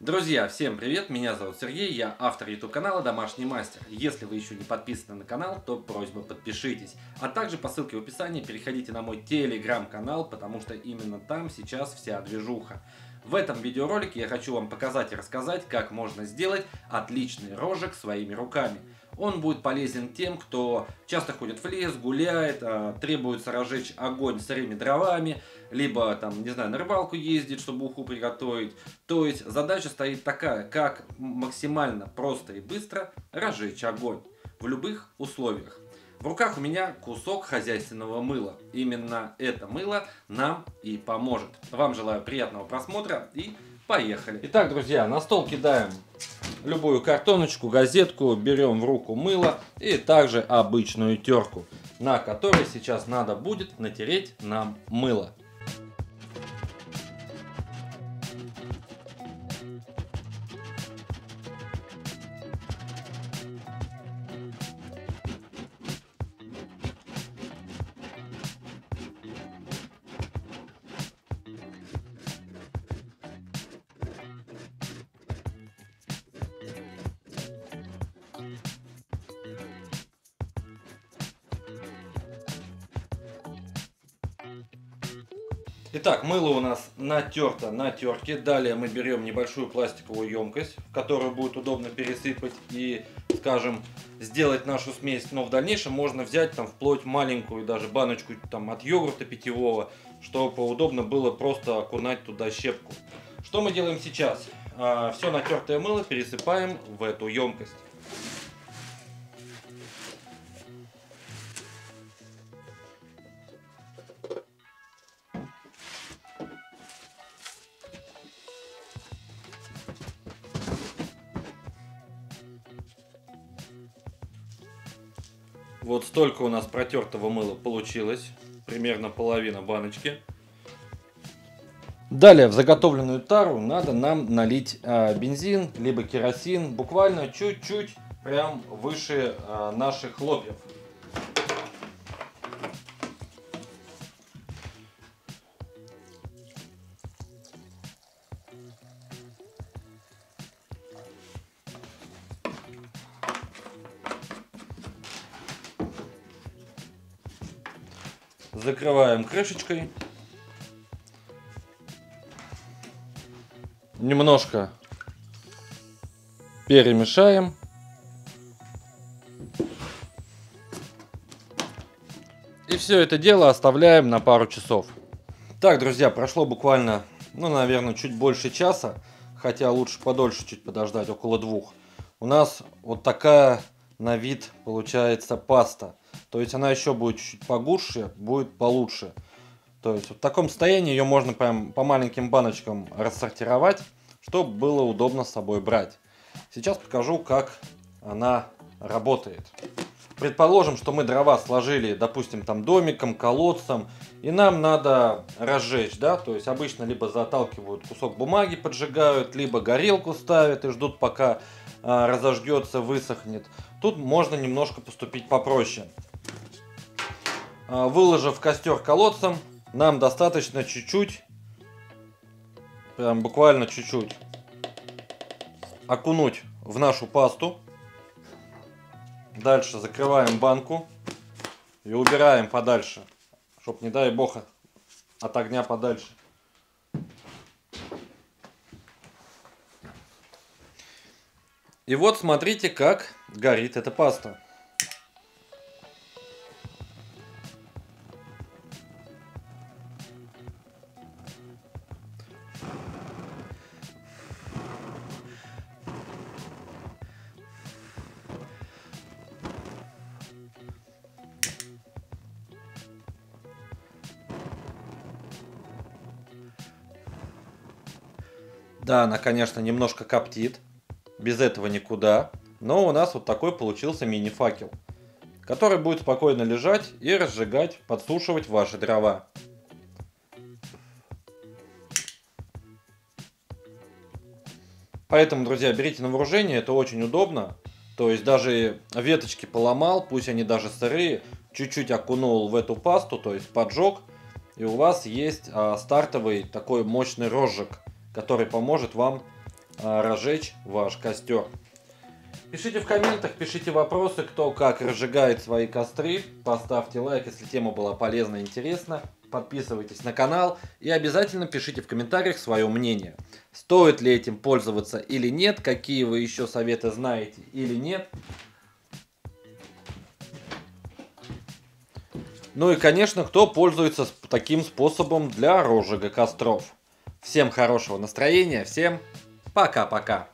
Друзья, всем привет, меня зовут Сергей, я автор YouTube канала Домашний Мастер. Если вы еще не подписаны на канал, то просьба подпишитесь. А также по ссылке в описании переходите на мой телеграм-канал, потому что именно там сейчас вся движуха. В этом видеоролике я хочу вам показать и рассказать, как можно сделать отличный рожек своими руками. Он будет полезен тем, кто часто ходит в лес, гуляет, а, требуется разжечь огонь сырыми дровами, либо там, не знаю, на рыбалку ездит, чтобы уху приготовить. То есть задача стоит такая, как максимально просто и быстро разжечь огонь в любых условиях. В руках у меня кусок хозяйственного мыла. Именно это мыло нам и поможет. Вам желаю приятного просмотра и поехали. Итак, друзья, на стол кидаем любую картоночку, газетку, берем в руку мыло и также обычную терку, на которой сейчас надо будет натереть нам мыло. Итак, мыло у нас натерто на терке. Далее мы берем небольшую пластиковую емкость, в которую будет удобно пересыпать и, скажем, сделать нашу смесь. Но в дальнейшем можно взять там вплоть маленькую даже баночку там от йогурта питьевого, чтобы удобно было просто окунать туда щепку. Что мы делаем сейчас? А, Все натертое мыло пересыпаем в эту емкость. Вот столько у нас протертого мыла получилось. Примерно половина баночки. Далее в заготовленную тару надо нам налить э, бензин, либо керосин, буквально чуть-чуть прям выше э, наших хлопьев. Закрываем крышечкой. Немножко перемешаем. И все это дело оставляем на пару часов. Так, друзья, прошло буквально, ну, наверное, чуть больше часа. Хотя лучше подольше чуть подождать, около двух. У нас вот такая на вид получается паста. То есть она еще будет чуть погуще, будет получше. То есть в таком состоянии ее можно прям по маленьким баночкам рассортировать, чтобы было удобно с собой брать. Сейчас покажу, как она работает. Предположим, что мы дрова сложили, допустим, там домиком, колодцем, и нам надо разжечь, да, то есть обычно либо заталкивают кусок бумаги, поджигают, либо горелку ставят и ждут, пока а, разожгется, высохнет. Тут можно немножко поступить попроще. А, выложив костер колодцем, нам достаточно чуть-чуть, прям буквально чуть-чуть, окунуть в нашу пасту. Дальше закрываем банку и убираем подальше, чтобы, не дай бог, от огня подальше. И вот смотрите, как горит эта паста. Да, она, конечно, немножко коптит. Без этого никуда. Но у нас вот такой получился мини-факел. Который будет спокойно лежать и разжигать, подсушивать ваши дрова. Поэтому, друзья, берите на вооружение, это очень удобно. То есть даже веточки поломал, пусть они даже сырые, чуть-чуть окунул в эту пасту, то есть поджег. И у вас есть а, стартовый такой мощный розжиг который поможет вам а, разжечь ваш костер. Пишите в комментах, пишите вопросы, кто как разжигает свои костры. Поставьте лайк, если тема была полезна и интересна. Подписывайтесь на канал и обязательно пишите в комментариях свое мнение. Стоит ли этим пользоваться или нет, какие вы еще советы знаете или нет. Ну и, конечно, кто пользуется таким способом для розжига костров. Всем хорошего настроения, всем пока-пока.